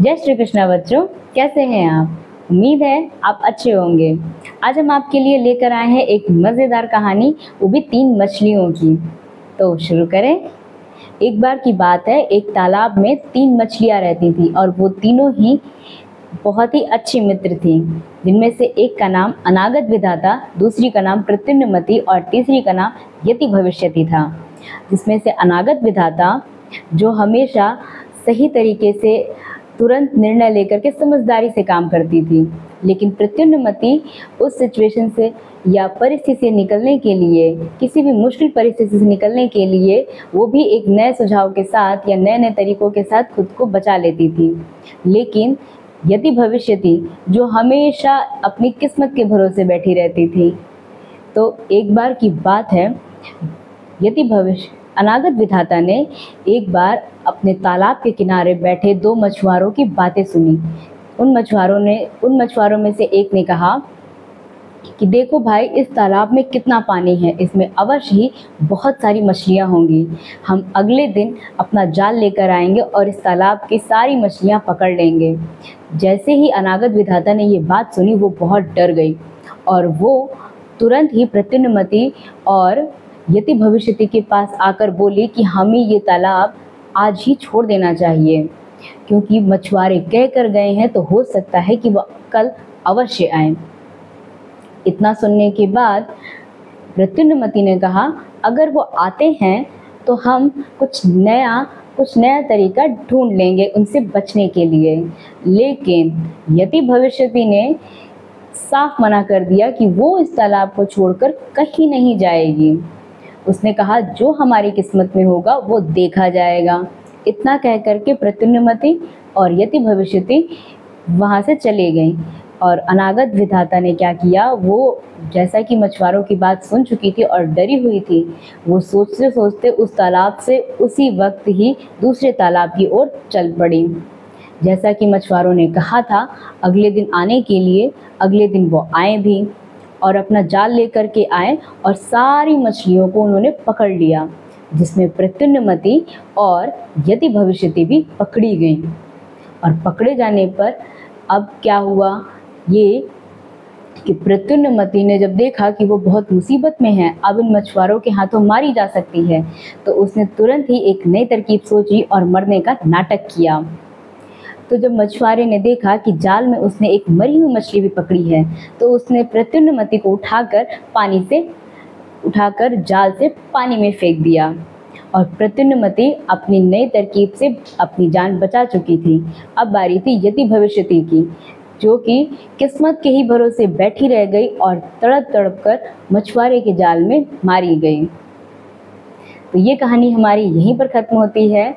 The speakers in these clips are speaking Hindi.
जय श्री कृष्णा बच्चों, कैसे हैं आप? उम्मीद है आप अच्छे होंगे। आज हम आपके लिए लेकर आए हैं एक मज़ेदार कहानी, वो भी तीन मछलियों की। तो शुरू करें। एक बार की बात है, एक तालाब में तीन मछलियाँ रहती थी और वो तीनों ही बहुत ही अच्छी मित्र थी। जिनमें से एक का नाम अनागत विधाता, दूसरी का नाम प्रत्युन्नमति और तीसरी का नाम यति भविष्यति था। जिसमें से अनागत विधाता, जो हमेशा सही तरीके से तुरंत निर्णय लेकर के समझदारी से काम करती थी। लेकिन प्रत्युन्नमति उस सिचुएशन से या परिस्थिति से निकलने के लिए, किसी भी मुश्किल परिस्थिति से निकलने के लिए, वो भी एक नए सुझाव के साथ या नए नए तरीकों के साथ खुद को बचा लेती थी। लेकिन यदि भविष्य थी, जो हमेशा अपनी किस्मत के भरोसे बैठी रहती थी तो एक बार की बात है, यदि भविष्य अनागत विधाता ने एक बार अपने तालाब के किनारे बैठे दो मछुआरों की बातें सुनी। उन मछुआरों ने उन मछुआरों में से एक ने कहा कि देखो भाई, इस तालाब में कितना पानी है। इसमें अवश्य ही बहुत सारी मछलियाँ होंगी। हम अगले दिन अपना जाल लेकर आएँगे और इस तालाब की सारी मछलियाँ पकड़ लेंगे। जैसे ही अनागत विधाता ने ये बात सुनी, वो बहुत डर गई और वो तुरंत ही प्रत्युन्नमति और यति भविष्यति के पास आकर बोली कि हमें ये तालाब आज ही छोड़ देना चाहिए। क्योंकि मछुआरे कह कर गए हैं तो हो सकता है कि वह कल अवश्य आए। इतना सुनने के बाद प्रत्युन्नमति ने कहा, अगर वो आते हैं तो हम कुछ नया कुछ नया तरीका ढूंढ लेंगे उनसे बचने के लिए। लेकिन यति भविष्यति ने साफ़ मना कर दिया कि वो इस तालाब को छोड़कर कहीं नहीं जाएगी। उसने कहा, जो हमारी किस्मत में होगा, वो देखा जाएगा। इतना कह करके प्रत्युन्नमति और यति भविष्यति वहाँ से चले गई और अनागत विधाता ने क्या किया, वो जैसा कि मछुआरों की बात सुन चुकी थी और डरी हुई थी, वो सोचते सोचते उस तालाब से उसी वक्त ही दूसरे तालाब की ओर चल पड़ी। जैसा कि मछुआरों ने कहा था, अगले दिन आने के लिए, अगले दिन वो आए भी। और अपना जाल लेकर के आए और सारी मछलियों को उन्होंने पकड़ लिया, जिसमें प्रत्युन्नमति और यति भविष्यति भी पकड़ी गई। और पकड़े जाने पर अब क्या हुआ? ये कि प्रत्युन्नमति ने जब देखा कि वो बहुत मुसीबत में है, अब इन मछुआरों के हाथों मारी जा सकती है तो उसने तुरंत ही एक नई तरकीब सोची और मरने का नाटक किया। तो जब मछुआरे ने देखा कि जाल में उसने एक मरी हुई मछली भी पकड़ी है तो उसने प्रत्युन्नमति को उठाकर पानी से, उठाकर जाल से पानी में फेंक दिया। और प्रत्युन्नमति अपनी नई तरकीब से अपनी जान बचा चुकी थी। अब बारी थी यति भविष्यति की, जो कि किस्मत के ही भरोसे बैठी रह गई और तड़प तड़प कर मछुआरे के जाल में मारी गई। तो ये कहानी हमारी यहीं पर ख़त्म होती है।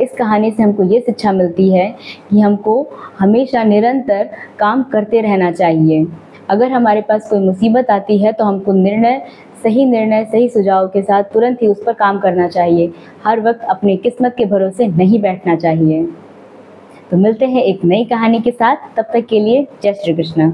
इस कहानी से हमको ये शिक्षा मिलती है कि हमको हमेशा निरंतर काम करते रहना चाहिए। अगर हमारे पास कोई मुसीबत आती है तो हमको निर्णय, सही निर्णय, सही सुझाव के साथ तुरंत ही उस पर काम करना चाहिए। हर वक्त अपनी किस्मत के भरोसे नहीं बैठना चाहिए। तो मिलते हैं एक नई कहानी के साथ। तब तक के लिए जय श्री कृष्ण।